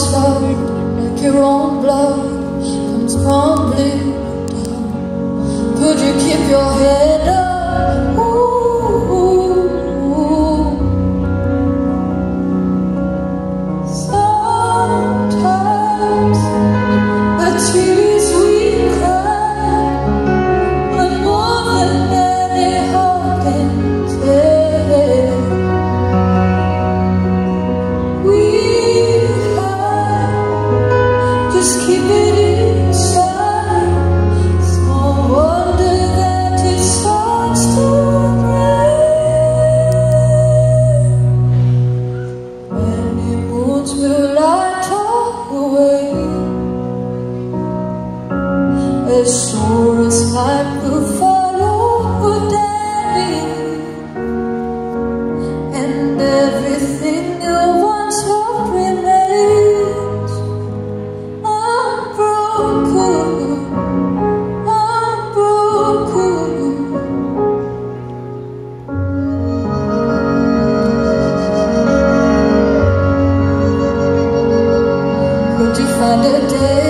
like your own blood comes crumbling down. Could you keep your head? Could you